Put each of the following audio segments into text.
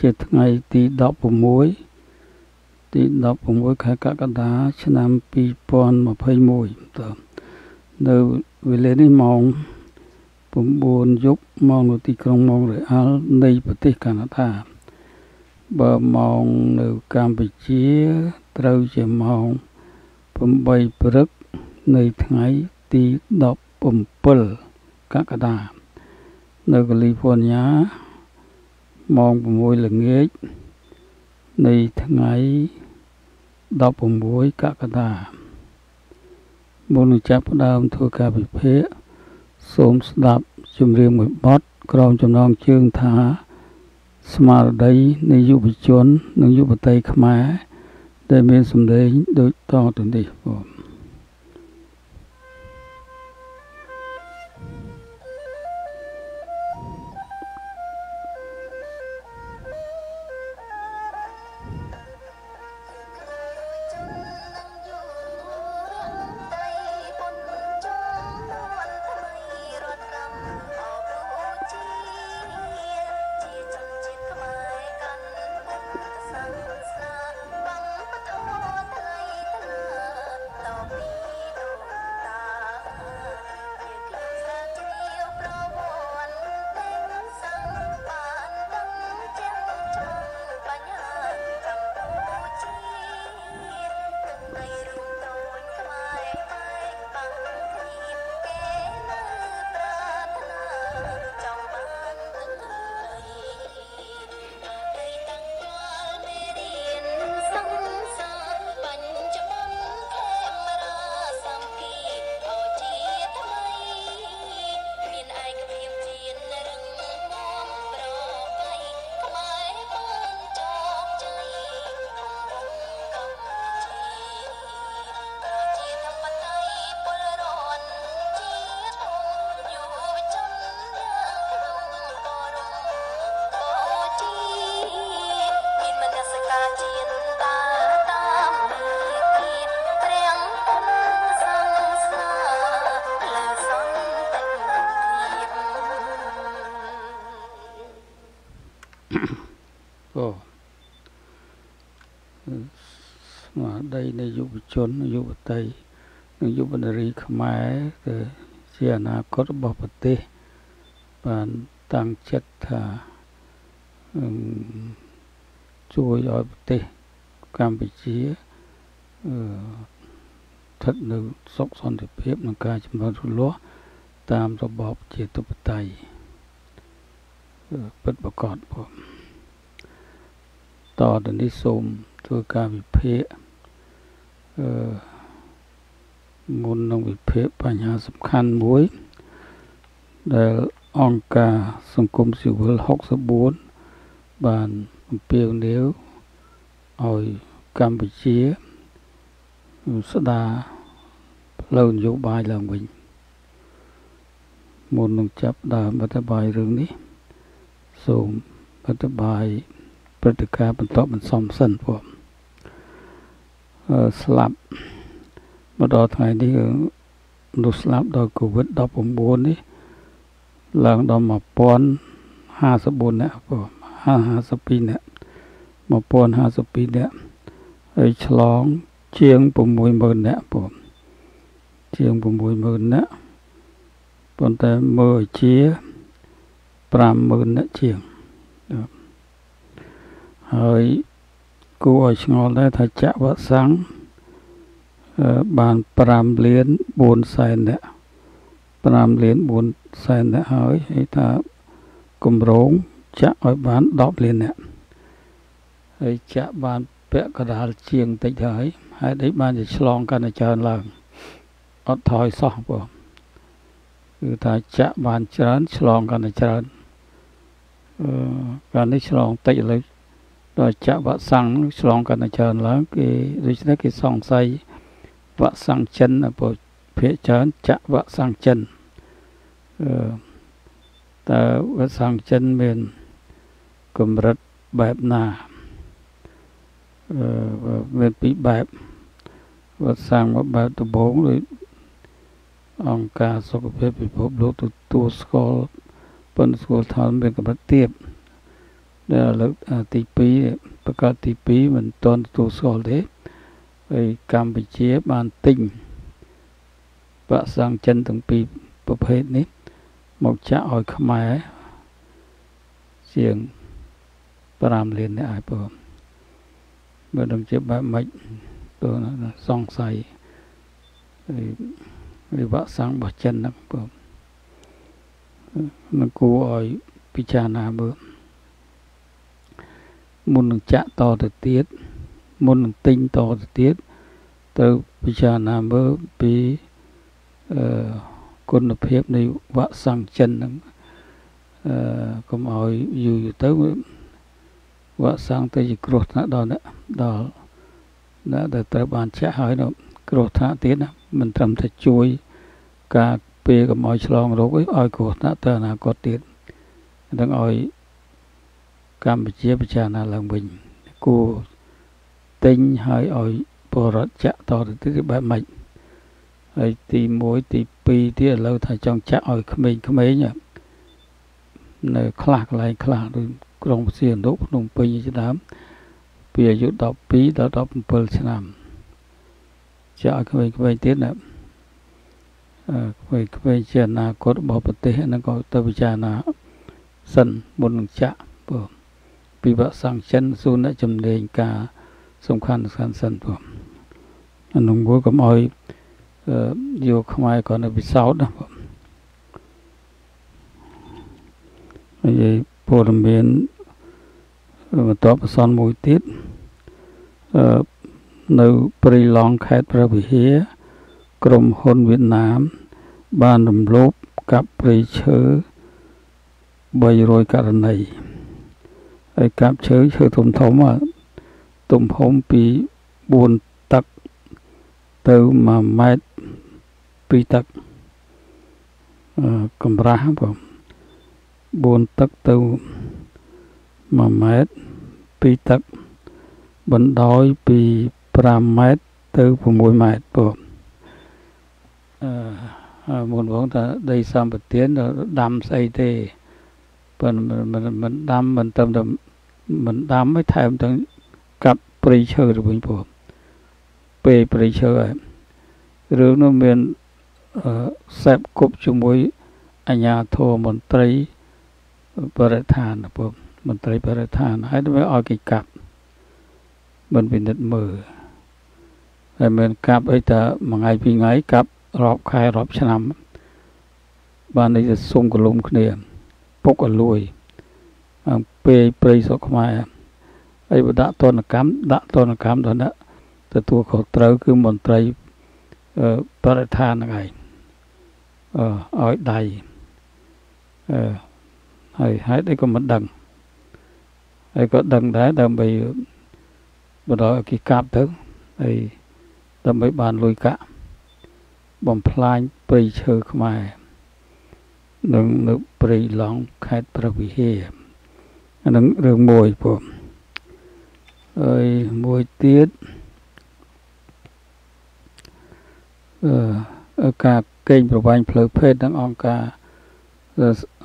ជាថ្ងៃទី16ទី16ខែកក្កដាឆ្នាំ2021តើនៅវេលានេះម៉ោង9យប់ម៉ោងនៅទីក្រុងម៉ោងរ៉េអាល់នៃប្រទេសកាណាដាបើម៉ោងនៅកម្ពុជាត្រូវជាម៉ោង8ព្រឹកនៃថ្ងៃទី17កក្កដានៅកាលីហ្វ័រញ៉ា ម៉ោង6ល្ងាចនៃថ្ងៃ16កក្កដាមុននឹងចាប់ផ្ដើមធ្វើការវិភាគសូមស្ដាប់ចម្រៀងមួយបទក្រោមចំណងជើងថា ស្មារតីនៃយុវជន និងយុវតីខ្មែរដែលមានសម្លេងដូចតទៅនេះបង ជនយុវតីនិងយុវនារីខ្មែរគឺជាអនាគតរបស់ប្រទេសបានតាំងចិត្តថាជួយឲ្យប្រទេសកម្ពុជាអឺស្ថិតនៅសុខសន្តិភាពនិងការចម្រើនរលូតតាមរបបជាធិបតេយ្យពិតប្រកបបងតទៅនេះសូមធ្វើការវិភាគ អឺមុននឹងវិភាគបញ្ហាសំខាន់មួយ ដែលអង្គការសង្គមស៊ីវិល64បានអំពាវនាវឲ្យកម្ពុជាស្ដារផ្លូវនយោបាយឡើងវិញមុននឹងចាប់ដើមបទបាយរឿងនេះ សូមបទបាយព្រឹត្តិការណ៍បន្តបន្សំសិនពួក ស្លាប់មកដល់ថ្ងៃនេះមនុស្សស្លាប់ដោយ COVID-19 នេះឡើងដល់1054នាក់បង52នាក់1052នាក់ហើយឆ្លង ជាង60000នាក់បងជាង60000នាក់ប៉ុន្តែមើលជា50000នាក់ជាងហើយ គួរឲ្យឆ្ងល់ដែរថាចាក់វ៉ាក់សាំងបាន5លាន4សែននាក់5លាន4សែននាក់ហើយហើយថាគម្រោងចាក់ឲ្យបាន10លាននាក់ហើយចាក់បានពាក់កដាលជាងតិចហើយហេតុអីបានជាឆ្លងកាន់តែច្រើនឡើងអត់ថយសោះបងគឺថាចាក់បានច្រើនឆ្លងកាន់តែច្រើនអឺកាលនេះឆ្លងតិចឥឡូវ ដល់ចាក់វ៉ាក់សាំងឆ្លងកាន់តែច្រើនឡើងគេដូច្នេះគេសង្ស័យវ៉ាក់សាំងចិនបើភាគច្រើនចាក់វ៉ាក់សាំងចិនអឺតើវ៉ាក់សាំងចិនមានកម្រិតបែបណាអឺមានពីរបែបវ៉ាក់សាំងមួយបែបដំបូងដូចអង្គការសុខភាពពិភពលោកទទួលស្គាល់ប៉ុន្តែស្គាល់ថាមានកម្រិតទាប ដែលលើកទី2ប្រកាសទី2មិនទាន់ទទួលស្គាល់ទេហើយកម្ពុជាបានទិញបាក់សាំងចិនទាំងពីរប្រភេទនេះ មកចាក់ឲ្យខ្មែរជាង5លាននេះឲ្យពើបើដឹងជាបែបម៉េចពើសង្ស័យវិបាកសាំងរបស់ចិនហ្នឹងពើនឹងគួរឲ្យពិចារណាមើល មុននឹងចាក់តទៅទៀតមុននឹងទិញតទៅទៀតទៅពិចារណាមើលពីអឺគុណភាពនៃវ៉ាក់សាំងចិនហ្នឹងអឺកុំឲ្យយូរទៅវ៉ាក់សាំងទៅជាគ្រោះថ្នាក់ដល់ដល់ដែលត្រូវបានចាក់ហើយនៅគ្រោះថ្នាក់ទៀតណាមិនត្រឹមតែជួយ ការពារកុំឲ្យឆ្លងរោគឲ្យគ្រោះថ្នាក់ទៅអនាគតទៀតនឹងឲ្យ កម្ពុជាពិចារណាឡើងវិញគួរទិញហើយឲ្យបរិច្ចាក់តទៅទៀតបែបម៉េចហើយទី1ទី2ទៀតឥឡូវថាចង់ចាក់ឲ្យក្មេងៗនៅខ្លះកន្លែងខ្លះដូចក្រុងសៀនរុភ្នំពេញជាដើមពីអាយុ12ដល់17ឆ្នាំចាក់ឲ្យក្មេងៗទៀតណាអឺក្មេងៗជាអនាគតរបស់ប្រទេសហ្នឹងក៏ទៅពិចារណាសិនមុននឹងចាក់ព្រោះ ពីវសង្ចិនសួរអ្នកជំនាញការសំខាន់សំខាន់សិនព្រោះអានោះគួរកុំឲ្យយកខ្មែរក៏នៅពិសោធន៍ណាព្រោះហើយព័ត៌មានបន្ទាប់អសនមួយទៀតអឺនៅព្រៃឡង់ខេត្តព្រះវិហារក្រុមហ៊ុនវៀតណាម បានរំលោភកាប់ព្រៃឈើ300ករណី ហើយកាប់ឈើឈើធំធំទំហំពី4ទឹកទៅ1ម៉ែត្រ2ទឹកកម្រាស់បង4ទឹកទៅ1ម៉ែត្រ2ទឹកបណ្ដោយពី5ម៉ែត្រទៅ6ម៉ែត្របងអឺមុនបងថាដីសម្បទានដាំស្អីទេ ប៉ុន្តែមិនមិនដាំមិនត្រឹមតែមិនដាំឲ្យថែមទាំងកាប់ព្រៃឈើទៅវិញព្រោះពេលព្រៃឈើហើយរឿងនោះមានអឺសេពគប់ជាមួយអញ្ញាធមមន្ត្រីបរិស្ថានព្រោះមន្ត្រីបរិស្ថានហើយទៅឲ្យគេកាប់មិនពិនិត្យមើលហើយមិនកាប់អីតែមួយថ្ងៃពីរថ្ងៃកាប់រាប់ខែរាប់ឆ្នាំបាននេះទៅសុំកលុំគ្នា ពុកអលួយពេលព្រៃស្រុកខ្មែរហើយបដាក់ទនកម្មដាក់ទនកម្មដល់ណាទទួលខុសត្រូវគឺមន្ត្រីបរិស្ថានហ្នឹងឯងអឺឲ្យដៃអឺហើយហេតុអីក៏មិនដឹងហើយក៏ដឹងដែរដើម្បីបន្តឲ្យគេកាប់ទៅហើយដើម្បីបានលុយកាក់បំផ្លាញព្រៃឈើខ្មែរ នឹងនៅព្រៃឡង់ខេត្តព្រះវិហារអានឹងរឿងមួយពួកហើយមួយទៀតអឺការកេងប្រវ័ញ្ចផ្លូវភេទនិងអង្គការ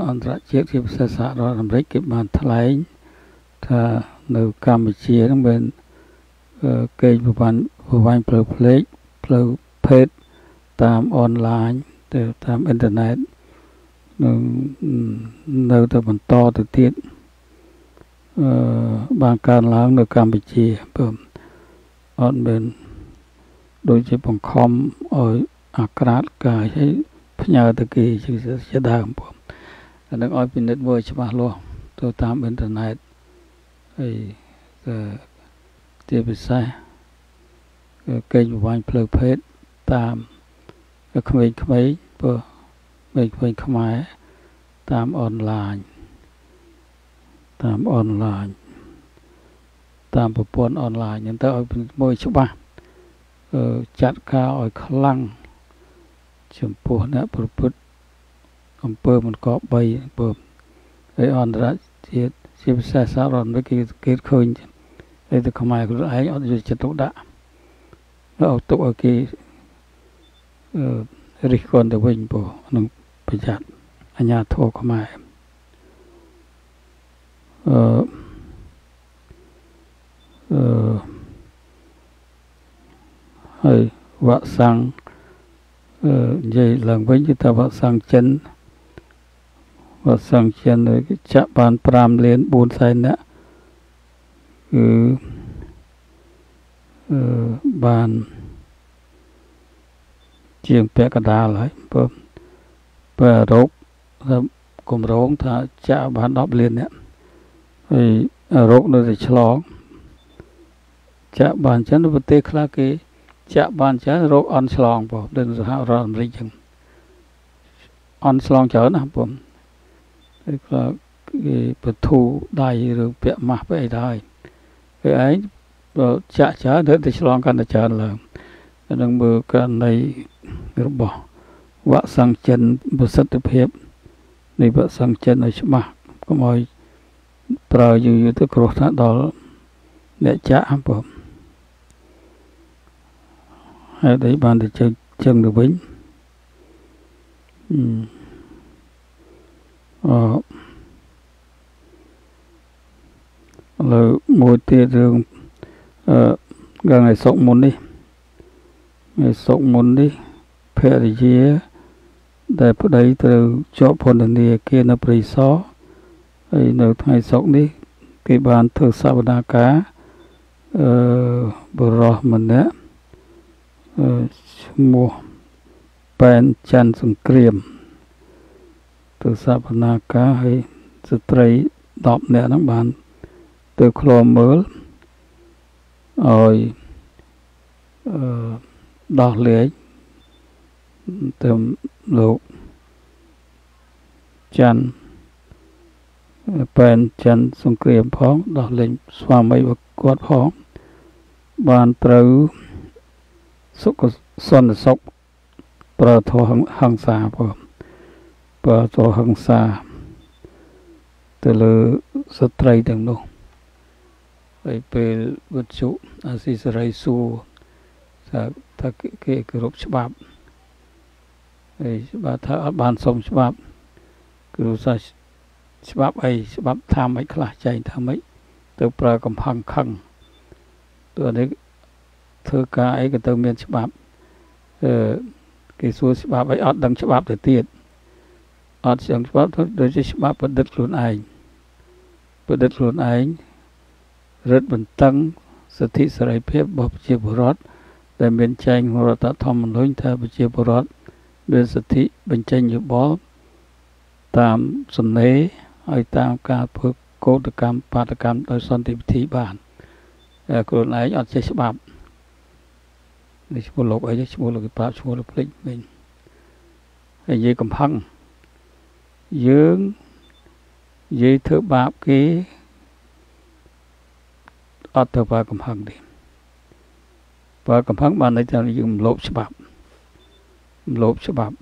អន្តរជាតិជាភាសាសហរដ្ឋអាមេរិកគេបានថ្លែងថានៅកម្ពុជានឹងមានកេងប្រវ័ញ្ចប្រវ័ញ្ចផ្លូវភ្លេកផ្លូវភេទតាមអនឡាញទៅតាមអ៊ីនធឺណិត នឹងនៅតែបន្តទៅទៀតអឺបានកើនឡើងនៅកម្ពុជាព្រមអត់មានដូចជាបង្ខំឲ្យអាក្រាតកាយឲ្យផ្ញើទៅគេជាដើមព្រមអានឹងឲ្យពិនិត្យមើលច្បាស់លាស់ទៅតាមអ៊ីនធឺណិតហើយក៏ជាពិសេសកេងប្រវ័ញ្ចផ្លូវភេទតាមក្មេងៗព្រោះក្មេងៗខ្មែរតាមអនឡាញតាមអនឡាញតាមប្រព័ន្ធអនឡាញហ្នឹងទៅឲ្យមើលច្បាស់ចាត់ការឲ្យខ្លាំងចំពោះអ្នកប្រព្រឹត្តអំពើមិនកប3ពើហើយអន្តរជាតិជាភាសាសាររដ្ឋអាមេរិកគេគេឃើញហើយទៅខ្មែរខ្លួនឯងអត់យកចិត្តទុកដាក់អត់ទុកឲ្យគេអឺរិះគន់ទៅវិញពូនឹង ប្រយ័ត្នអញ្ញាធរខ្មែរអឺអឺហើយវ៉ាក់សាំងអឺនិយាយឡើងវិញគឺថាវ៉ាក់សាំងចិនវ៉ាក់សាំងចិនចាក់បាន5លាន4សែននាក់គឺអឺបានជាងពាក់កណ្ដាលហើយព្រោះ បើរោគគម្រោងថាចាក់បាន10លាននាក់ហើយរោគនៅតែឆ្លងចាក់បានចឹងនៅប្រទេសខ្លះគេចាក់បានច្រើនរោគអន់ឆ្លងបងដូចសហរដ្ឋអាមេរិកចឹងអន់ឆ្លងច្រើនណាបងហើយខ្លះគេបធូដៃឬពាក់ម៉ាស់ទៅអីដែរហើយឯងចាក់ច្រើនទៅតែឆ្លងកាន់តែច្រើនឡើងនឹងមើលករណីរបស់ វ៉ាក់សាំងចិនប្រសិទ្ធភាពនៃវ៉ាក់សាំងចិនឲ្យច្បាស់កុំឲ្យប្រើយូរយូរទៅគ្រោះថ្នាក់ដល់អ្នកចាក់បងហើយដែលបានទៅជើងជើងទៅវិញអឺលើមួយទៀតរឿងអឺថ្ងៃសុកមុននេះថ្ងៃសុកមុននេះភរិយា ដែលប្តីត្រូវជាប់ពន្ធនាគារនៅព្រៃសរហើយនៅថ្ងៃសុកនេះ គេបានធ្វើសវនាការអឺបរោះម្នាក់ឈ្មោះប៉ែនច័ន្ទសង្គ្រាមធ្វើសវនាការហើយស្ត្រី10នាក់ហ្នឹងបានទៅឃ្លាំមើលឲ្យអឺដោះលែងទៅ លោកច័ន្ទប៉ែនច័ន្ទសង្គ្រាមផងដោះលែងស្វាមីរបស់គាត់ផងបានត្រូវសុខសន្តិសុខប្រើធម៌ហង្សាផងប្រើធម៌ហង្សាទៅលើស្ត្រីទាំងនោះហើយពេលវិទ្យុអាស៊ីសេរីសួរថាថាគេគោរពច្បាប់ហើយ ច្បាប់ថាអត់បានសុំច្បាប់គឺថាច្បាប់អីច្បាប់ថាមិនខ្លះចែងថាមិនទៅប្រើកំផឹងខឹងទោះនេះធ្វើការអីក៏ទៅមានច្បាប់អឺគេសួរច្បាប់អីអត់ដឹងច្បាប់ទៅទៀតអត់ដឹងច្បាប់ដូចជាច្បាប់ប្រឌិតខ្លួនឯងប្រឌិតខ្លួនឯងរឹតបន្តឹងសិទ្ធិសេរីភាពរបស់ប្រជាពលរដ្ឋដែលមានចែងរដ្ឋធម្មនុញ្ញថាប្រជាពលរដ្ឋ មានសិទ្ធិបញ្ចេញយោបល់តាមសំណេរហើយតាមការធ្វើកោតកម្មបាតកម្មដោយសន្តិវិធីបានខ្លួនឯងអត់ចេះច្បាប់នេះឈ្មោះលោកអីឈ្មោះលោកប្រាប់ឈ្មោះលោកភ្លេចវិញហើយនិយាយកំផឹងយើងនិយាយធ្វើបាបគេអត់ទៅបើកំផឹងទេបើកំផឹងបានន័យថាយើងមលោបច្បាប់ម លោបច្បាប់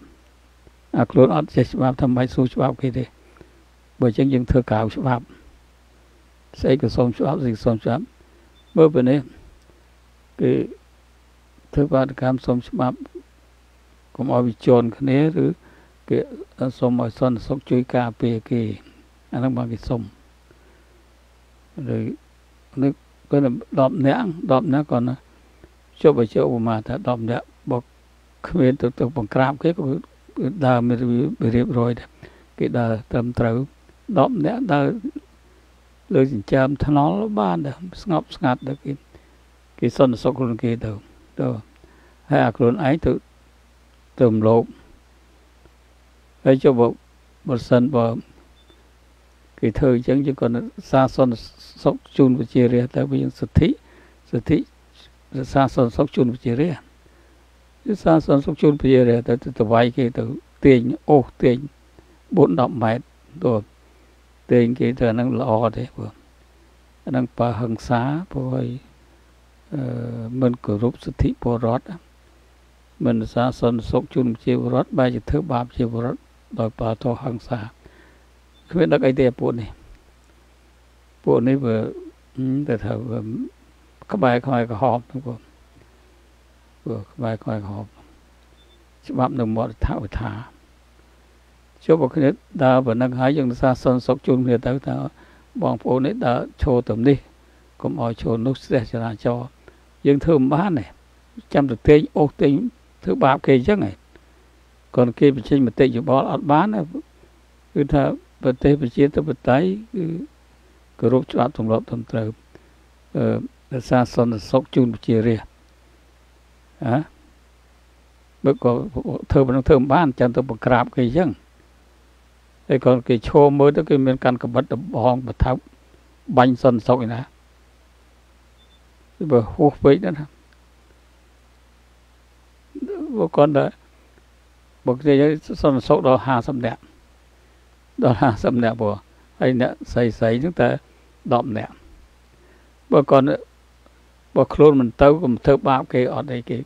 អាខ្លួនអត់ចេះច្បាប់ធ្វើម៉េចស៊ូច្បាប់គេទេបើអញ្ចឹងយើងធ្វើកៅច្បាប់ស្អីក៏សុំច្បាប់ស្អីក៏សុំច្បាប់មើលពេលនេះគឺធ្វើបាតកម្មសុំច្បាប់កុំឲ្យវិជន់គ្នាឬគេសុំឲ្យសន្តិសុខជួយការពារគេអាហ្នឹងបានគេសុំឬនេះគាត់10នាក់10នាក់គាត់ជប់ឲ្យជប់ឧបមាថា10នាក់បក គ្មានទៅទៅបង្ក្រាបគេក៏ដើរមានរៀបរយដែរគេដើរត្រឹមត្រូវ10នាក់ដើរលើចិញ្ចើមថ្នល់បានដែរស្ងប់ស្ងាត់ដល់គេគេសន្តិសុខខ្លួនគេទៅទៅហើយអាខ្លួនឯងទៅទៅរំលោភហើយចុះបើបើសិនបើគេធ្វើអញ្ចឹងយើងក៏សាសន្តិសុខជូនប្រជារាស្ត្រទៅវិញសិទ្ធិសិទ្ធិសាសន្តិសុខជូនប្រជារា ស្ត្រសាសន្តិសុខជូនប្រជារាស្ត្រទៅទៅវាយគេទៅទាញអូសទាញ4 10ម៉ែត្រទៅទាញគេទៅអានឹងល្អទេបងអានឹងបើហឹង្សាព្រោះឲ្យអឺមិនគោរពសិទ្ធិពលរដ្ឋមិនសាសន្តិសុខជូនប្រជាពលរដ្ឋបែរជាធ្វើបាបប្រជាពលរដ្ឋដោយបើទោហឹង្សាគ្មានដឹកអីទេពួកនេះពួកនេះវាតែថាក្បែរខ្វាយក្រហមហ្នឹងបង ពួកក្បែរខ្វាយក្រហមច្បាប់នៅមាត់ថាវិថាជួបគ្នាដើរប៉ុណ្ណឹងហើយយើងសាសន្តិសុខជូនគ្នាទៅថាបងប្អូននេះដើរឈរទៅនេះកុំឲ្យចូលនោះស្ទះចរាចរណ៍យើងធ្វើមិនបានទេចាំទៅទេងអូសទេងធ្វើបាបគេអញ្ចឹងឯងគាត់គេបញ្ចេញមតិយោបល់អត់បានគឺថាប្រទេសប្រជាធិបតេយ្យគឺគោរពច្បាប់ទម្លាប់ត្រឹមត្រូវអឺរក្សាសន្តិសុខជូនប្រជារាស្ត្រ ហ៎បើក៏ធ្វើមិនធ្វើមិនបានចាំទៅបង្ក្រាបគេអញ្ចឹងហើយក៏គេឈោមើលទៅគេមានកាន់កបិតដបងបថៅបាញ់សន្តិសុខឯណាបើហួសពេកណាបើគាត់តែបើគេសន្តិសុខដល់50នាក់ដល់50នាក់ព្រោះហើយអ្នកស្រីស្រីហ្នឹងតែ10នាក់បើគាត់ បើខ្លួនមិនទៅក៏មិនធ្វើបាបគេអត់អីគេ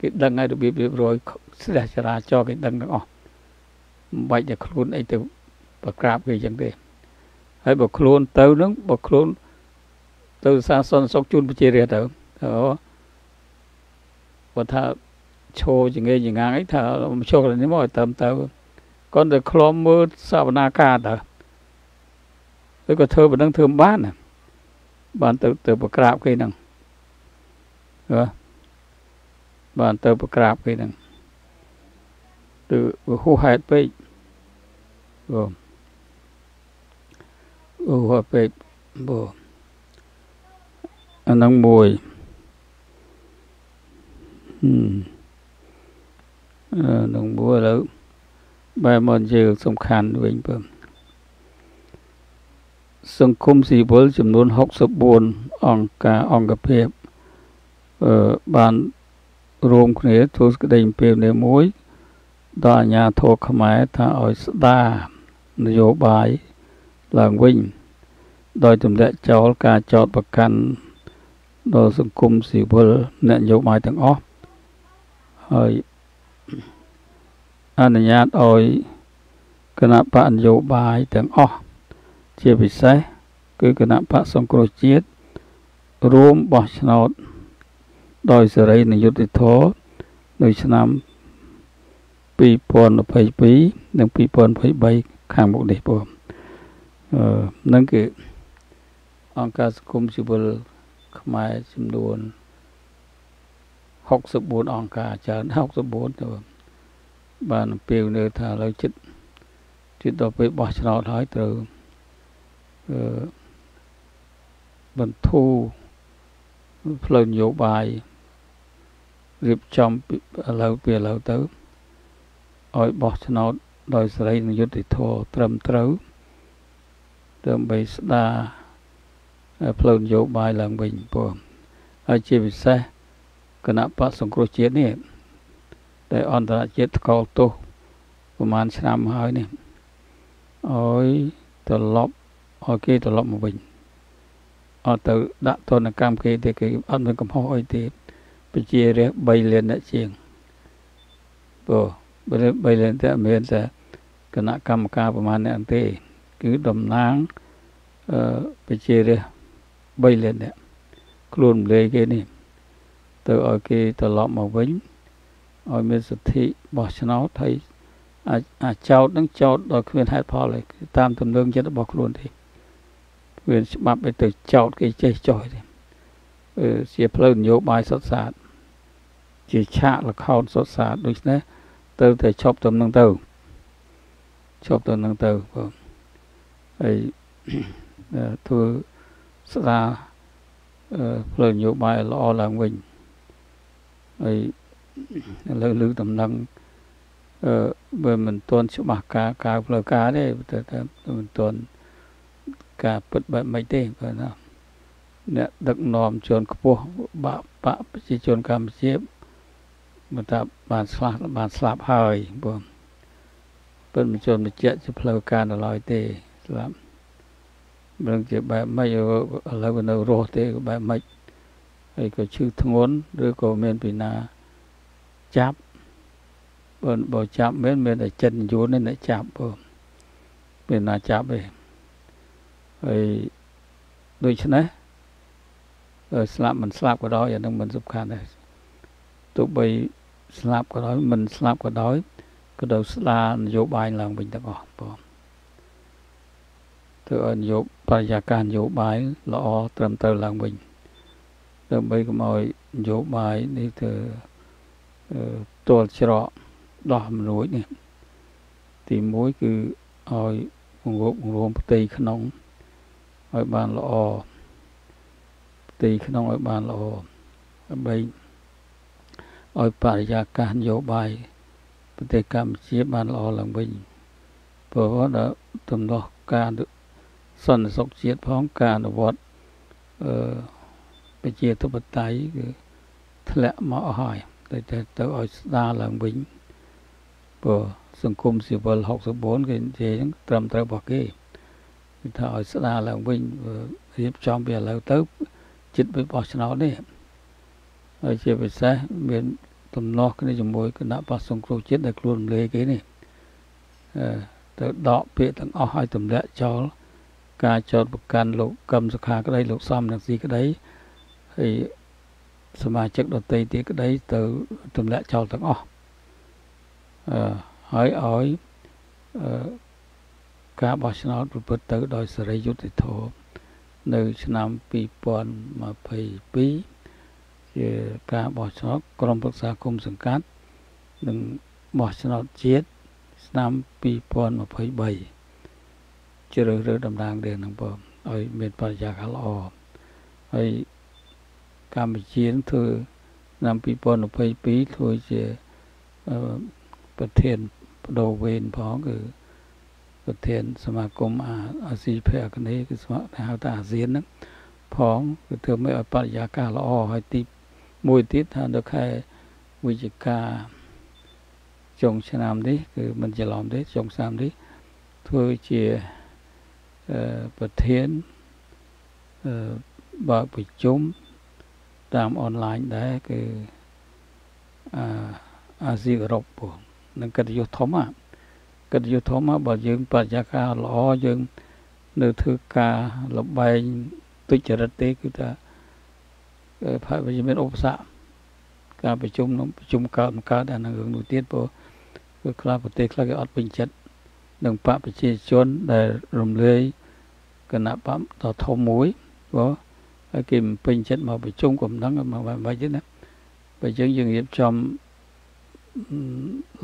គេដឹងហើយរបៀបរៀបរយស្ទះចរាចរណ៍គេដឹងទាំងអស់មិនបាច់តែខ្លួនអីទៅប្រក្រាបគេអញ្ចឹងទេហើយបើខ្លួនទៅហ្នឹងបើខ្លួនទៅសាសនសុខជូនប្រជារាស្ត្រទៅអូបើថាឈោចងាយចងាងអីថាមកជោគនេះមកទៅទៅគាត់ទៅខ្លំមើលសវនាការទៅឬក៏ធ្វើប៉ុណ្ណឹងធ្វើមិនបានណាបានទៅទៅប្រក្រាបគេហ្នឹង បានទៅប្រក្រាបគេហ្នឹងទៅហួសហេតុពេកបងអូហួសពេកបងអាហ្នឹងមួយហឹមអាហ្នឹងមួយឥឡូវបែរមកយើងសំខាន់វិញបងសង្គមស៊ីវិលចំនួន64អង្គការអង្គភាពអឺ បានរួមគ្នាធ្វើសេចក្តីអំពាវនាវមួយដល់អាជ្ញាធរខ្មែរថាឲ្យស្ដារនយោបាយឡើងវិញដោយទម្លាក់ចោលការចោតប្រកាន់ដល់សង្គមស៊ីវិលអ្នកនយោបាយទាំងអស់ហើយអនុញ្ញាតឲ្យគណៈបកនយោបាយទាំងអស់ជាពិសេសគឺគណៈបកសង្គ្រោះជាតិរួមបោះឆ្នោត ដោយសេរីនិងយុត្តិធម៌នៅឆ្នាំ2022និង2023ខាងមុខនេះបងអឺនឹងគឺអង្គការសង្គមស៊ីវិលខ្មែរចំនួន64អង្គការច្រើន64ទៅបានអំពាវនាវថាឥឡូវចិត្តជិតដល់ពេលបោះឆ្នោតហើយត្រូវអឺបន្ធូរផ្លូវនយោបាយ រៀបចំឥឡូវពីឥឡូវទៅឲ្យបោះឆ្នោតដោយសេរីនិងយុត្តិធម៌ត្រឹមត្រូវដើម្បីស្ដារផ្លូវនយោបាយឡើងវិញព្រោះហើយជាពិសេសគណៈបកសង្គ្រោះជាតិនេះដែលអន្តរជាតិថ្កោលទោសប្រហែលឆ្នាំហើយនេះឲ្យត្រឡប់ឲ្យគេត្រឡប់មកវិញអត់ទៅដាក់ទណ្ឌកម្មគេទេគេអត់មានកំហុសអីទេ ប្រជារាស្ត្រ3លានអ្នកជាងព្រោះ3លានតែមានតែគណៈកម្មការប្រមាណអ្នកទេ គឺតំណាងអឺប្រជារាស្ត្រ3លានអ្នកខ្លួនម្លេគេនេះទៅឲ្យគេត្រឡប់មកវិញឲ្យមានសិទ្ធិបោះឆ្នោតហើយអាចោតនឹងចោតដោយគ្មានហេតុផលទេតាមទំនឹងចិត្តរបស់ខ្លួនទេមានច្បាប់ឲ្យទៅចោតគេចេះចោះទេអឺជាផ្លូវនយោបាយសុទ្ធសាធ ជាឆាកលខោនសុទ្ធសាធដូច្នេះទៅតែឈប់ទំនឹងទៅឈប់ទៅនឹងទៅបងហើយធ្វើស្ដារផ្លូវនយោបាយល្អឡើងវិញហើយឥឡូវលើដំណឹងអឺបើមិនទាន់ច្បាស់ការការផ្លូវការទេតែមិនទាន់ការពិតបែបម៉េចទេបើណាអ្នកដឹកនាំជនខ្ពស់បាក់បាក់ប្រជាជនកម្ពុជា មកថាបានស្លាប់បានស្លាប់ហើយបងពិតមិនជន់បញ្ជាក់ជាផ្លូវការដល់ឡើយទេស្លាប់មិនជាបែបម៉េចឥឡូវនៅរស់ទេបែបម៉េចហើយក៏ឈឺធ្ងន់ឬក៏មានពីណាចាប់បើបើចាប់មានមានតែចិត្តយួននេះអ្នកចាប់បងមានណាចាប់ទេហើយដូច្នេះស្លាប់មិនស្លាប់ក៏ដោយអានឹងមិនសំខាន់ដែរទោះបី ស្លាប់ក៏ដោយមិនស្លាប់ក៏ដោយក៏ត្រូវស្ដារនយោបាយឡើងវិញទាំងអស់បងធ្វើឲ្យនយោបបរិយាកាសនយោបាយល្អត្រឹមត្រូវឡើងវិញដើម្បីកុំឲ្យនយោបាយនេះទៅទល់ច្រកដោះមនុស្សនេះទី1គឺឲ្យពង្រប់ពង្រួមផ្ទៃក្នុងឲ្យបានល្អផ្ទៃក្នុងឲ្យបានល្អដើម្បី ឲ្យបរិយាកាសនយោបាយប្រទេសកម្ពុជាបានល្អឡើងវិញព្រោះដល់ទំនាស់ការសន្តិសុខជាតិផងការអនុវត្តអឺប្រជាធិបតេយ្យគឺធ្លាក់មកអស់ហើយតែទៅឲ្យស្ដារឡើងវិញព្រោះសង្គមស៊ីវិល64គេនិយាយហ្នឹងត្រឹមត្រូវរបស់គេគឺថាឲ្យស្ដារឡើងវិញរៀបចំពីឥឡូវទៅចិត្តវិបោះឆ្នោតនេះ ហើយជាពិសេសមានទំនាស់គ្នាជាមួយគណៈបកសង្គ្រោះជាតិដែលខ្លួនរំលែកគេនេះអឺទៅដកពាក្យទាំងអស់ឲ្យទម្លាក់ចោលការចោតប្រកាន់លោកកឹមសុខាក្តីលោកសំនឹងស៊ីក្តីហើយសមាជិកដតីទៀតក្តីទៅទម្លាក់ចោលទាំងអស់អឺហើយឲ្យអឺការបោះឆ្នោតប្រព្រឹត្តទៅដោយសេរីយុត្តិធម៌នៅឆ្នាំ2022 ជាការបោះឆ្នោតក្រុមប្រឹក្សាគុំសង្កាត់និងបោះឆ្នោតជាតិឆ្នាំ2023ជ្រើសរើសតំណាងរាស្ត្រនឹងបងឲ្យមានបរិយាកាសល្អហើយកម្ពុជាធ្វើឆ្នាំ2022ធ្វើជាប្រធានបដូវវេនផងគឺប្រធានសមាគមអាស៊ីភគ្គនេះគឺស្មហៅថាអាស៊ានហ្នឹងផងគឺធ្វើឲ្យបរិយាកាសល្អហើយទី មួយទៀតថានៅខែវិច្ឆិកាចុងឆ្នាំនេះគឺមិនច្រឡំទេចុងឆ្នាំនេះធ្វើជាប្រធានបើកប្រជុំតាមអនឡាញដែរគឺអាអាស៊ីអឺរ៉ុបពងនឹងកិត្តិយសធំណាកិត្តិយសធំណាបើយើងបរិយាកាសល្អយើង នៅធ្វើការលបែងទុច្ចរិតទេគឺថាផាក វាមានឧបសគ្គការប្រជុំនោះប្រជុំកើតមកកើតអានឹងរឿងនោះទៀតព្រោះគឺខ្លះប្រទេសខ្លះគេអត់ពេញចិត្តនឹងបកប្រជាជនដែលរំលាយគណៈបកដ៏ធំមួយព្រោះហើយគេមិនពេញចិត្តមកប្រជុំកំណឹងមកបែបទេណាបើយើងយើងរៀបចំ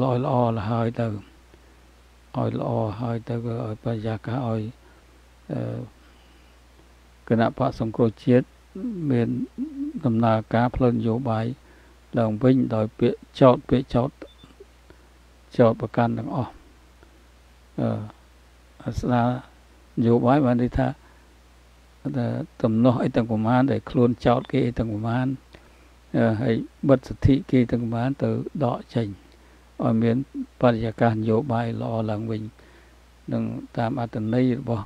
ល្អល្អលហើយទៅឲ្យល្អហើយទៅឲ្យបរិយាកាសឲ្យគណៈបកសង្គ្រោះជាតិ មានដំណើរការផ្លូវនយោបាយឡើងវិញដោយពាក្យចោតពាក្យចោតចោតប្រកាន់ទាំងអស់អឺស្ដារនយោបាយបានន័យថាតំណោះអីទាំងប្រមាណដែលខ្លួនចោតគេអីទាំងប្រមាណហើយបិទសិទ្ធិគេទាំងប្រមាណទៅដកចេញឲ្យមានបរិយាកាសនយោបាយល្អឡើងវិញនឹងតាមអត្តន័យរបស់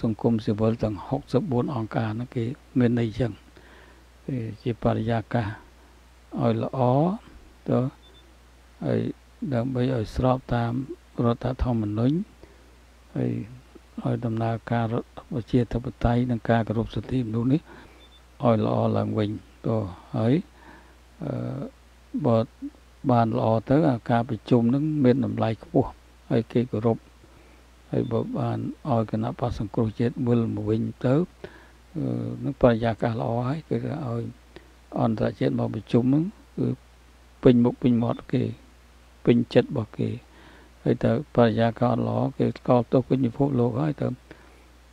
សង្គមស៊ីវិលទាំង64អង្គការហ្នឹងគេមានន័យចឹងជាបរិយាកាសឲ្យល្អទៅហើយដើម្បីឲ្យស្របតាមរដ្ឋធម្មនុញ្ញហើយឲ្យដំណើរការប្រជាធិបតេយ្យនិងការគោរពសិទ្ធិមនុស្សនេះឲ្យល្អឡើងវិញទៅហើយអឺបើបានល្អទៅ ការប្រជុំនឹងមានតម្លៃខ្ពស់ហើយគេគោរព ហើយបើបានឲ្យគណៈបកសង្គ្រោះជាតិវិលមកវិញទៅនឹងបរិយាកាសល្អហើយគឺឲ្យអន្តរជាតិមកប្រជុំហ្នឹងគឺពេញមុខពេញមាត់គេពេញចិត្តរបស់គេហើយទៅបរិយាកាសល្អគេស្គាល់ទោសពេញពិភពលោកហើយទៅ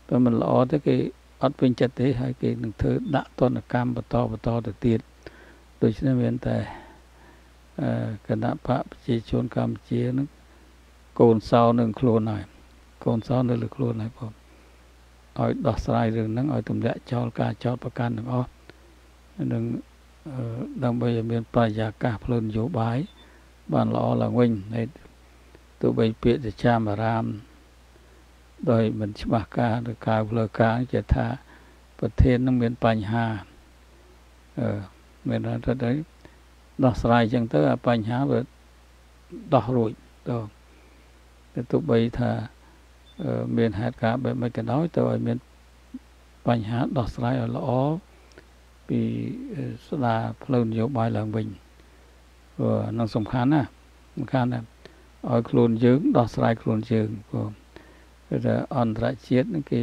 បើមិនល្អទៅគេអត់ពេញចិត្តទេហើយគេនឹងធ្វើដាក់ទណ្ឌកម្មបន្តបន្តទៅទៀតដូច្នេះមានតែគណៈបកប្រជាជនកម្ពុជានឹងកូនសោនឹងខ្លួនហើយ កូនសោនៅលើខ្លួនហើយបងឲ្យដោះស្រាយរឿងហ្នឹងឲ្យទម្លាក់ចោលការចោតប្រកាន់ទាំងអស់នឹងដើម្បីឲ្យមានបរិយាកាសផ្លូវនយោបាយបានល្អឡើងវិញហើយទោះបីពាក្យទៅចាំអារាមដោយមិនច្បាស់ការឬការផ្លូវការជាថាប្រធាននឹងមានបញ្ហាអឺមានថាទៅដោះស្រាយចឹងទៅអាបញ្ហាវាដោះរួចទៅតែទោះបីថា មានហេតុការណ៍បែបមិនក៏ដោយទៅឲ្យមានបញ្ហាដោះស្រាយឲ្យល្អពីស្ដារផ្លូវនយោបាយឡើងវិញព្រោះនឹងសំខាន់ណាសំខាន់ណាឲ្យខ្លួនយើងដោះស្រាយខ្លួនយើងព្រោះគឺថាអន្តរជាតិហ្នឹងគេ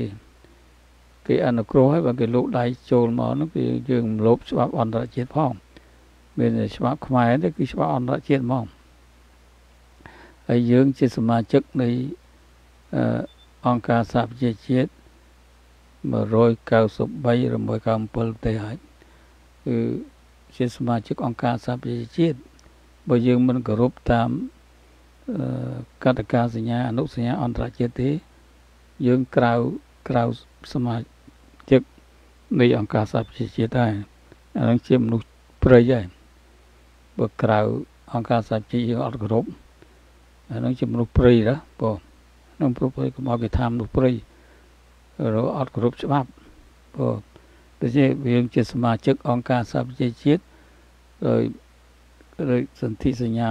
គេអនុគ្រោះឲ្យបើគេលោកដៃចូលមកហ្នឹងគឺយើងរំលោភច្បាប់អន្តរជាតិផងមានច្បាប់ខ្មែរទេគឺច្បាប់អន្តរជាតិហ្មងហើយយើងជាសមាជិកនៃ អង្គការសហប្រជាជាតិ193ឬ197ប្រទេសហើយគឺជាសមាជិកអង្គការសហប្រជាជាតិបើយើងមិនគោរពតាមកតកាសញ្ញាអនុសញ្ញាអន្តរជាតិទេ យើងក្រៅក្រៅសមាជិកនៃអង្គការសហប្រជាជាតិដែរអានឹងជាមនុស្សព្រៃហើយបើក្រៅអង្គការសហជីវយើងអត់គោរពអានឹងជាមនុស្សព្រៃណាបងក្នុងព្រោះព្រៃកុំឲ្យគេថាមនុស្សព្រៃរអត់គោរពច្បាប់បងដូច្នេះយើងជាសមាជិកអង្គការសហប្រជាជាតិដោយដោយសន្ធិសញ្ញា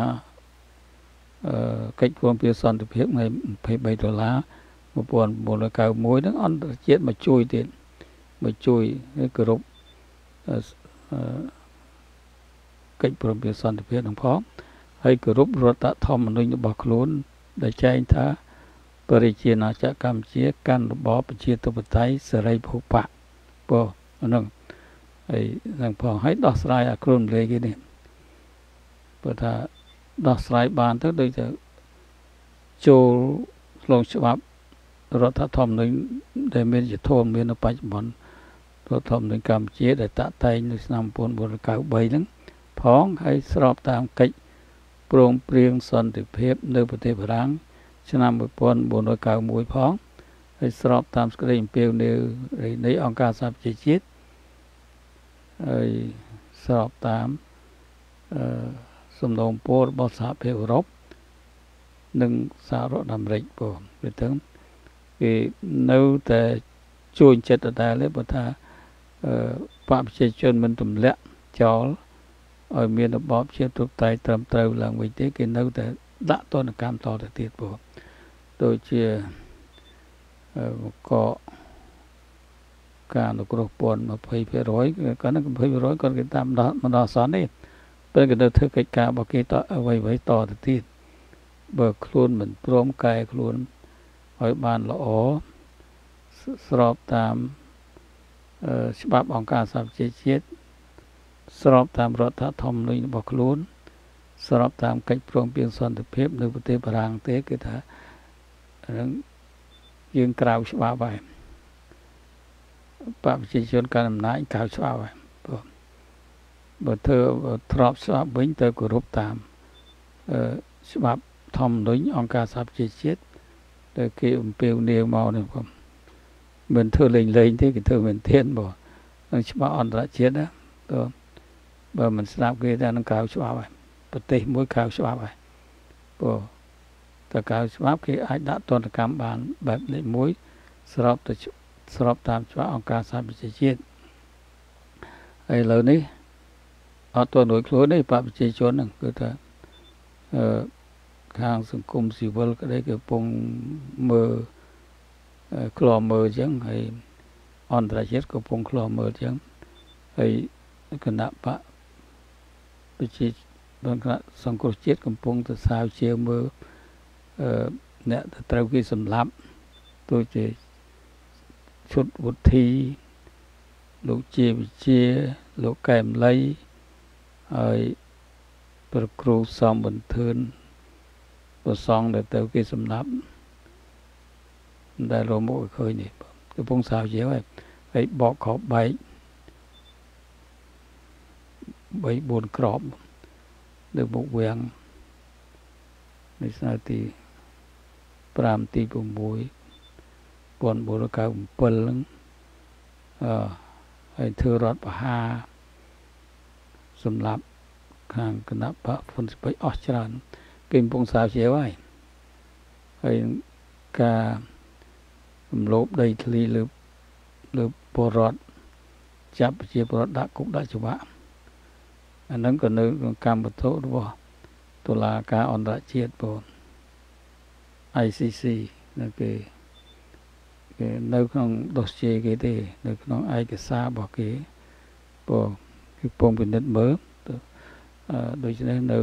អឺកិច្ចព្រមព្រៀងសន្តិភាពនៃ23ដុល្លារ1991ហ្នឹងអន្តរជាតិមកជួយទៀតមកជួយគោរពអឺកិច្ចព្រមព្រៀងសន្តិភាពនឹងផងហើយគោរពរដ្ឋធម្មនុញ្ញរបស់ខ្លួនដែលចែងថា ប្រជាណាចក្រកម្ពុជាកាន់របបប្រជាធិបតេយ្យសេរីភូបៈពោហ្នឹងហើយនឹងផងឲ្យដោះស្រាយអាគ្រុនលេគេនេះព្រោះថាដោះស្រាយបានទៅដូចទៅចូលក្នុងច្បាប់រដ្ឋធម្មនុញ្ញដែលមានជាធម៌មាននៅបច្ចុប្បន្នរដ្ឋធម្មនុញ្ញកម្ពុជា ដែលតាក់តែងនៅឆ្នាំ1993ហ្នឹងផងហើយស្របតាមកិច្ចព្រមព្រៀងសន្តិភាព នៅប្រទេសបារាំង ឆ្នាំ1991ផងហើយស្របតាមសេចក្តីអំពាវនាវនៃអង្គការសហប្រជាជាតិហើយស្របតាមអឺសំណូមពររបស់សហភាពអឺរ៉ុបនិងសហរដ្ឋអាមេរិកបងវាទៅគេនៅតែជួញចិត្តដដែលទេបើថាអឺបព្វជិជនមិនទម្លាក់ចោលឲ្យមានរបបជាទុកតៃត្រឹមត្រូវឡើងវិញទេគេនៅតែដាក់ទណ្ឌកម្មតទៅទៀតបង ដូចជាកការអនុគ្រោះពន្ធ20%គាត់នឹង20%គាត់គេតាមដោះមិនដោះអសន្នទេពេលគេទៅធ្វើកិច្ចការរបស់គេតអ្វីអ្វីតទៅទៀតបើខ្លួនមិនព្រមកែខ្លួនឲ្យបានល្អស្របតាមច្បាប់អង្គការសហប្រជាជាតិស្របតាមរដ្ឋធម្មនុញ្ញរបស់ខ្លួន ស្របតាមកិច្ចព្រមព្រៀងសន្តិភាព នៅប្រទេសបារាំងទេគឺថា នឹងយើងក្រៅច្បាប់ហើយបព្វជិជនកាន់អំណាចក្រៅច្បាប់ហើយបងបើធ្វើទ្របច្បាប់វិញទៅគោរពតាមអឺច្បាប់ធម្មនុញ្ញអង្គការសហប្រជាជាតិដែលគេអំពាវនាវមកនេះបងមិនធ្វើលេងលេងទេគេធ្វើមែនធានបងច្បាប់អន្តរជាតិណាបងបើមិនស្ដាប់គេថានឹងក្រៅច្បាប់ហើយប្រទេសមួយក្រៅច្បាប់ហើយព្រោះ តើក្រៅច្បាប់គេអាចដាក់ទណ្ឌកម្មបានបែបនេះមួយស្របទៅស្របតាមច្បាប់អង្គការសហប្រជាជាតិហើយឥឡូវនេះអត់ទាន់រួចខ្លួនទេបព្វជិជនហ្នឹងគឺថាអឺខាងសង្គមស៊ីវិលក្តីគេកំពុងមើលខ្លោមើលអញ្ចឹងហើយអន្តរជាតិកំពុងខ្លោមើលអញ្ចឹងហើយគណៈបកប្រជាបងគណៈសង្គ្រោះជាតិកំពុងទៅសាវជាមើល អឺអ្នកទៅត្រូវគេសម្លាប់ដូចជាឈុតវុធី លោកជាវិជា លោកកែមលីហើយប្រគ្រូសំបន្ទឿនប្រសងដែលទៅគេសម្លាប់ដែលរមកឃើញនេះកំពុងសាវជាហើយហើយបកខោបែក3 4ក្របនៅមុខវាំងនៅស្នាទី 5ទី6 1997ហ្នឹងអឺហើយធ្វើរដ្ឋបហាសម្រាប់ខាងគណៈបកហ៊ុនសិបិអស់ច្រើន គេកំពុងសាវជាវហើយហើយការរំលោភដីធ្លីលើលើពលរដ្ឋចាប់ប្រជាពលរដ្ឋដាក់គុកដាក់ច្បាប់អានឹងក៏នៅក្នុងកម្មវត្ថុរបស់តុលាការអន្តរជាតិបង ICC នៅគេគេនៅក្នុង dossier គេទេ នៅក្នុងឯកសាររបស់គេបងគឺពងពិនិត្យមើលដូច្នេះនៅ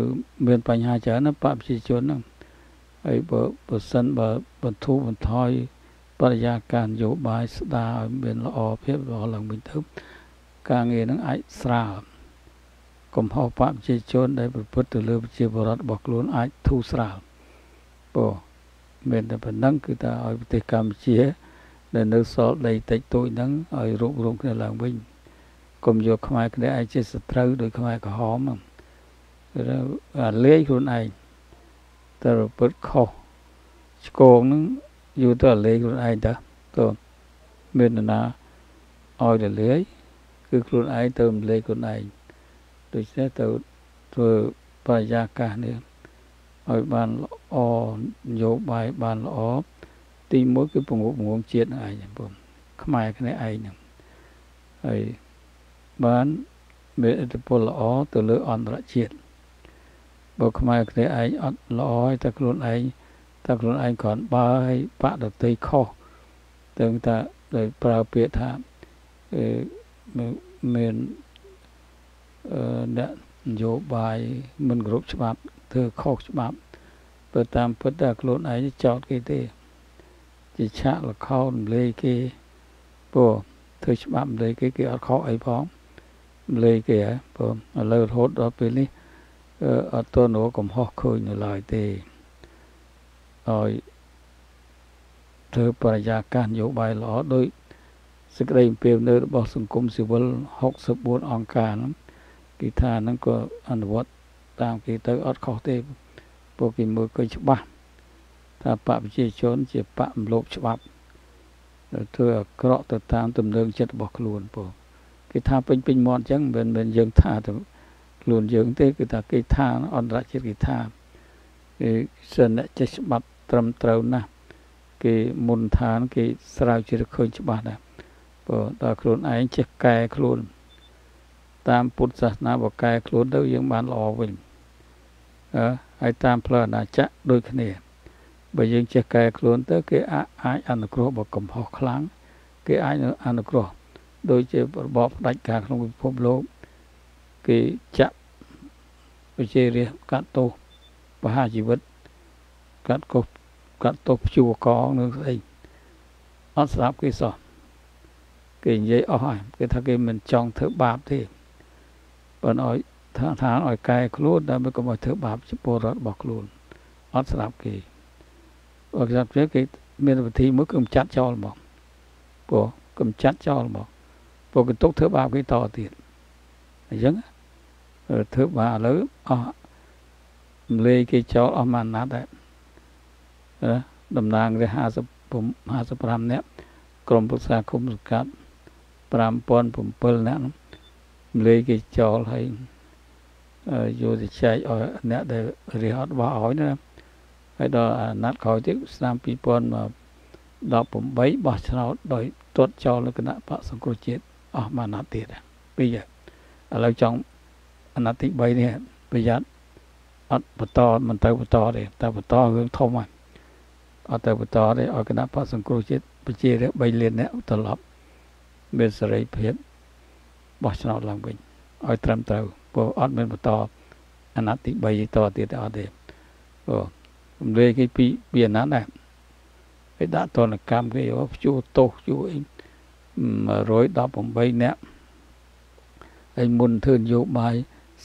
មានបញ្ហាច្រើនណាបព្វជិជនហ្នឹងហើយបើបើសិនបើបន្ធូរបន្ថយបរិយាកាសនយោបាយស្ដារឲ្យមានល្អភាពល្អឡើងវិញទៅការងារនឹងអាចស្រាលកំហុសបព្វជិជនដែលប្រព្រឹត្តទៅលើប្រជាពលរដ្ឋរបស់ខ្លួនអាចធូរស្រាលពោ មានតែប៉ុណ្ណឹងគឺថាឲ្យប្រទេសកម្ពុជា ដែលនៅសល់ដីតិចតួចហ្នឹងឲ្យរួបរวมគ្នាឡើងវិញកុំយកខ្មែរគ្នាឯងជាសត្រូវដោយខ្មែរក្រហមហ្នឹងគឺអាលេងខ្លួនឯងតែប្រព្រឹត្តខុសឆ្កងហ្នឹងយូរទៅអាលេងខ្លួនឯងទៅទៅមាននរណាឲ្យទៅលេងគឺខ្លួនឯងទៅរំលែកខ្លួនឯងដូច្នេះទៅធ្វើបរិយាកាសនេះឲ្យបានល្អ នយោបាយបានល្អទីមួយគឺពងប់ងងជាតិនឹងឯងបងខ្មែរគ្នាឯងហ្នឹងហើយបានមានឥទ្ធិពលល្អទៅលើអន្តរជាតិបើខ្មែរគ្នាឯងអត់ល្អហើយតែខ្លួនឯងតែខ្លួនឯងគ្រាន់បើឲ្យបដតីខុសទាំងថាដោយប្រើពាក្យថាមានអឺអ្នកនយោបាយមិនគ្រប់ច្បាប់ធ្វើខុសច្បាប់ បើតាមពិតតែខ្លួនឯងចោតគេទេ ជាឆាកលខោនលេគេព្រោះធ្វើច្បាប់លេគេគេអត់ខុសអីផងលេគេហ៎ព្រោះឥឡូវរហូតដល់ពេលនេះអត់ទាន់រកកំហុសឃើញនៅឡើយទេឲ្យធ្វើបរិយាកាសនយោបាយល្អដោយសេចក្តីអំពាវនាវរបស់សង្គមស៊ីវិល64អង្គការហ្នឹងគេថាហ្នឹងក៏អនុវត្តតាមគេទៅអត់ខុសទេ ពួកគេមើលឃើញច្បាស់ថាបពប្រជាជន ជាបកម្លោភច្បាប់ធ្វើអាក្រក់ទៅតាមទំនឹងចិត្តរបស់ខ្លួនពូគេថាពេញពេញមាត់អញ្ចឹងមិនមែនយើងថាទៅខ្លួនយើងទេគឺថាគេថាអន្តរជាតិគេថាគេសិនចេះច្បាប់ត្រឹមត្រូវណាស់គេមុនឋាន គេស្រាវជ្រាវឃើញច្បាស់ដែរព្រោះតើខ្លួនឯងចេះកែខ្លួន តាមពុទ្ធសាសនាបកែខ្លួនទៅយើងបានល្អវិញអឺ ហើយតាមផ្លូវអនាចក្រដូចគ្នាបើយើងចេះកែខ្លួនទៅគេអាចអនុគ្រោះបើកំហុសខ្លាំងគេអាចអនុគ្រោះដូចជារបបផ្ដាច់ការក្នុងពិភពលោកគេចាក់វិជារះកាត់ទោសបហាជីវិតកាត់កុសកាត់ទោសព្យួរកងនឹងស្អីអត់ស្ដាប់គេសោះគេនិយាយអស់ហើយគេថាគេមិនចង់ធ្វើបាបទេបើឲ្យ ថាថាឲ្យកែខ្លួនដើម្បីកុំឲ្យធ្វើបាបចំពោះរដ្ឋរបស់ខ្លួនអត់ស្ដាប់គេបើគេថាគេមានវិធីមួយគឺកំចាត់ចោលហ្មងព្រោះកំចាត់ចោលហ្មងព្រោះគេទុកធ្វើបាបគេតទៀតអញ្ចឹងធ្វើបាបឥឡូវអស់លេគេចោលអស់មួយណាត់ដែរតំណាងរះ50 55នាក់ក្រុមប្រឹក្សាគុំសង្កាត់5007នាក់លេគេចោលហើយ យកទៅចែកឲ្យអ្នកដែលរះអត់បោះឲ្យណាហើយដល់អាណត្តិក្រោយទៀតឆ្នាំ2018បោះឆ្នោតដោយទាត់ចោលនៅគណៈបកសង្គ្រោះជាតិអស់មួយអាណត្តិទៀតពីរឥឡូវចង់អាណត្តិទី3នេះប្រយ័ត្នអត់បន្តមិនទៅបន្តទេតែបន្តរឿងធំហើយអត់ទៅបន្តទេឲ្យគណៈបកសង្គ្រោះជាតិប្រជារាស្ត្រ3លានអ្នកត្រឡប់មានសេរីភាពបោះឆ្នោតឡើងវិញឲ្យត្រឹមត្រូវ ព្រោះអត់មានបន្តអាណត្តិទី3តទៀតអត់ទេព្រោះរំលែកគេពីពីអាណត្តិដែរគេដាក់ទណ្ឌកម្មគេយកព្យួរទោសព្យួរអី118នាក់ហើយមុនធ្វើនយោបាយ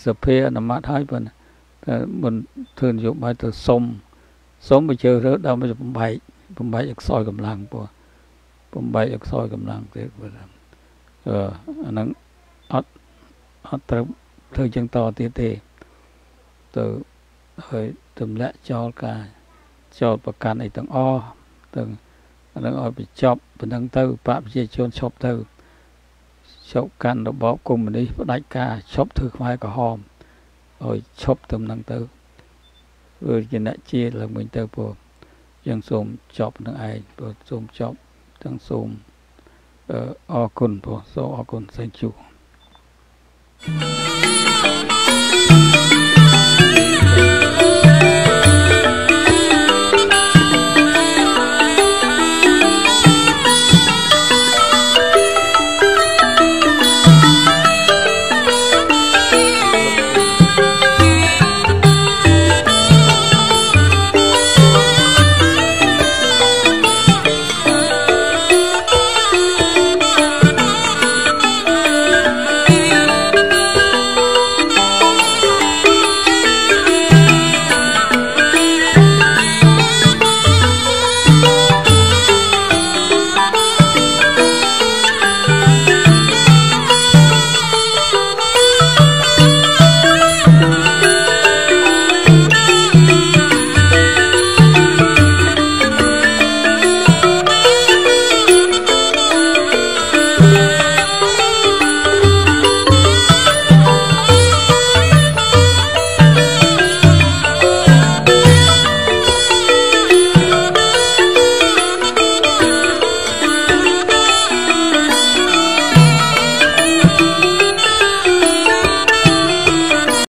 សភាអនុម័តហើយប៉ុន្តែមុនធ្វើនយោបាយទៅសុំសុំទៅជើរើដើម្បីបំបែកបំបែកអក្សរកម្លាំងពោះបំបែកអក្សរកម្លាំងទៀតបើអឺអាហ្នឹងអត់អត់ត្រូវ ធ្វើចឹងតទៀតទេ ទៅហើយទម្លាក់ចោលការចោលប្រកាន់អីទាំងអស់ទាំងអានឹងឲ្យបញ្ចប់ប៉ុណ្ណឹងទៅបកប្រជាជនឈប់ទៅឈប់កាន់របបកុម្មុយនីសផ្ដាច់ការឈប់ធ្វើខ្មែរក្រហមឲ្យឈប់ទៅនឹងទៅធ្វើជាអ្នកជាឡើងវិញទៅព្រោះយើងសូមចប់នឹងឯងព្រោះសូមចប់ទាំងសូមអរគុណព្រោះសូមអរគុណ thank you Thank you.